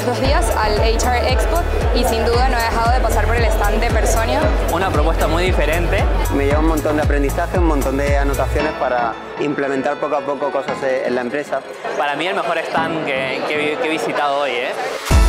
los dos días al HR Expo y sin duda no he dejado de pasar por el stand de Personio. Una propuesta muy diferente. Me lleva un montón de aprendizaje, un montón de anotaciones para implementar poco a poco cosas eh, en la empresa. Para mí el mejor stand que, he visitado hoy. ¿eh?